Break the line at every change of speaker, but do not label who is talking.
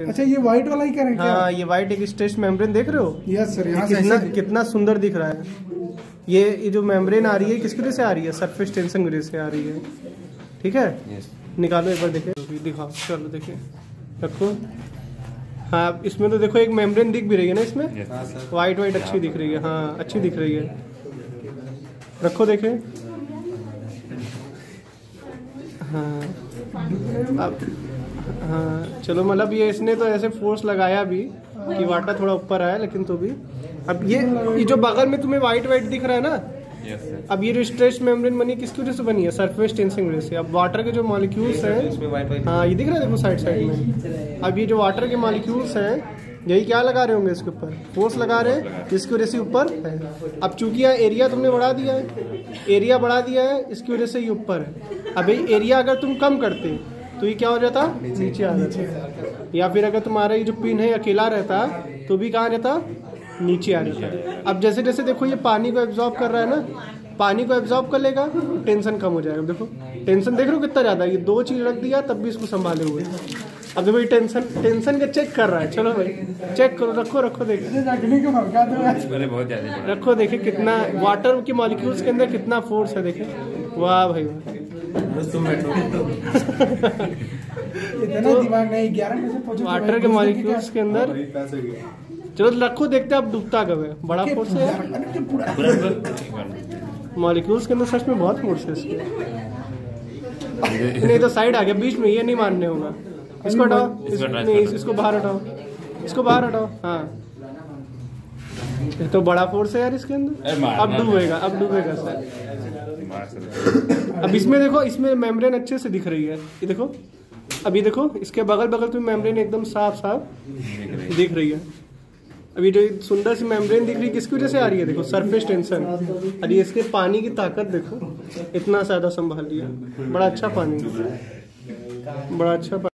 अच्छा ये व्हाइट वाला ही कह रहे हैं क्या?
हाँ ये व्हाइट एक स्ट्रेच मेम्ब्रेन देख रहे हो?
यस सर यहाँ से
कितना कितना सुंदर दिख रहा है। ये ये जो मेम्ब्रेन आ रही है किसकी वजह से आ रही है? सरफेस टेंशन की वजह से आ रही है। ठीक है? Yes. निकालो एक बार देखे दिखाओ चलो देखिए। रखो। हाँ इसमें तो देखो एक मेम्ब्रेन दिख भी रही है ना इसमें? वाइट वाइट अच्छी दिख रही है। हाँ अच्छी दिख रही है। रखो देखे हाँ। अब हाँ चलो मतलब ये इसने तो ऐसे फोर्स लगाया भी कि वाटर थोड़ा ऊपर आया लेकिन तो भी। अब ये ये जो बगल में तुम्हें वाइट वाइट दिख रहा है ना? Yes, अब ये जो स्ट्रेच मेम्ब्रेन बनी किसकी वजह से बनी है? सरफेस टेंसिंग वजह से। अब वाटर के जो मॉलिक्यूल्स हैं हाँ ये दिख रहा है देखो साइड साइड में। अब ये जो वाटर के मॉलिक्यूल्स हैं यही क्या लगा रहे होंगे इसके ऊपर? फोर्स लगा रहे हैं? जिसकी वजह से ऊपर है। अब चूँकि यहाँ एरिया तुमने बढ़ा दिया है एरिया बढ़ा दिया है, इसकी वजह से ये ऊपर है। ये एरिया अगर तुम कम करते तो ये क्या हो जाता? नीचे आ जाता। या फिर अगर तुम्हारा ये जो पिन है अकेला रहता तो भी कहाँ रहता? नीचे आ जाता। अब जैसे जैसे देखो, ये पानी को एब्जॉर्ब कर रहा है ना, पानी को एब्जॉर्ब कर लेगा टेंशन कम हो जाएगा। देखो टेंशन देख रहे हो कितना ज़्यादा? ये दो चीज़ रख दिया, तब भी इसको संभाले हुए। अब देखो ये टेंशन टेंशन का चेक कर रहा है। चलो भाई चेक करो रखो रखो देखो।
रखने को भड़का दो यार।
मैंने बहुत ज़्यादा
रखो देखे कितना वाटर के मॉलिक्यूल्स के अंदर कितना फोर्स है देखे वाह भाई वाह।
तुम बैठो
इतना दिमाग नहीं ग्यारह में से पहुँचे तो
वाटर के मॉलिक्यूल्स के अंदर चलो रखो देखते अब डूबता कब है। बड़ा फोर्स है।
तो
मॉलिक्यूल्स के अंदर सच में बहुत फोर्स है इसके। नहीं तो साइड आ गया बीच में ये नहीं मानने होगा। इसको हटाओ।
इसको
नहीं
इसको
इसको बाहर हटाओ। इसको बाहर हटाओ। हाँ। ये तो बड़ा फोर्स है यार इसके अंदर। अब डूबेगा अब डूबेगा सर। अब इसमें देखो इसमें मेम्ब्रेन अच्छे से दिख रही है। ये देखो ये देखो इसके बगल बगल में मेम्ब्रेन एकदम साफ़ साफ़ दिख रही है। अभी जो सुंदर सी मेम्ब्रेन दिख रही है किसकी वजह से आ रही है? देखो सरफेस टेंशन और ये इसके पानी की ताकत देखो इतना ज़्यादा संभाल लिया। बड़ा अच्छा पानी। बड़ा अच्छा पानी।